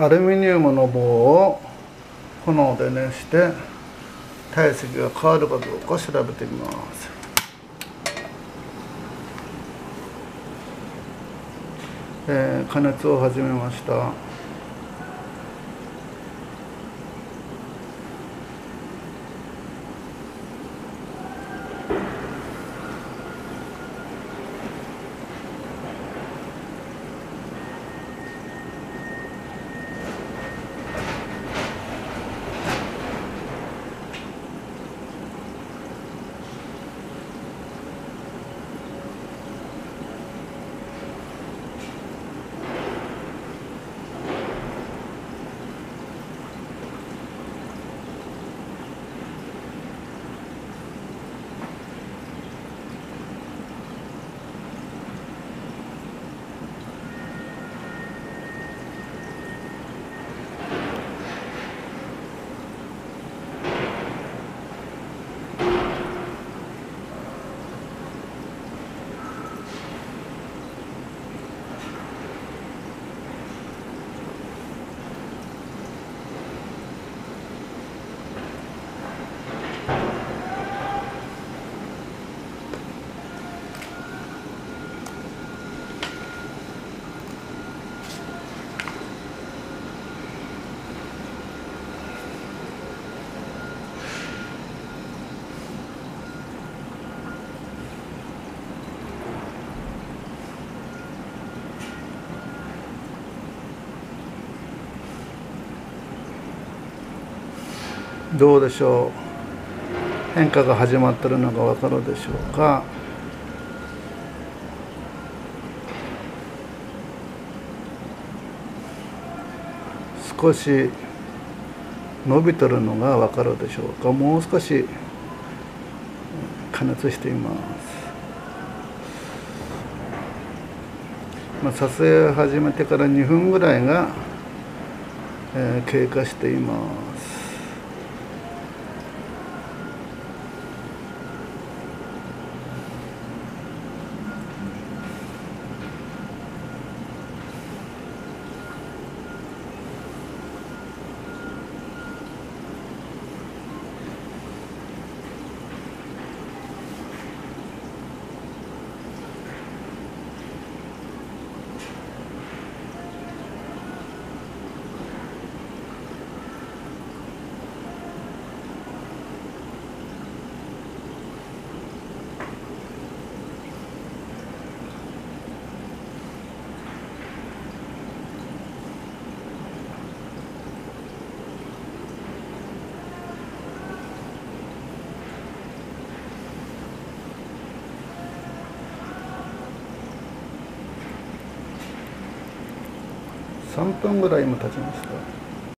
アルミニウムの棒を炎で熱して体積が変わるかどうか調べてみます。えー、加熱を始めました。どうでしょう？変化が始まってるのが分かるでしょうか？少し伸びてるのが分かるでしょうか？もう少し加熱しています。まあ、撮影始めてから2分ぐらいが、えー、経過しています。3分ぐらいも経ちました。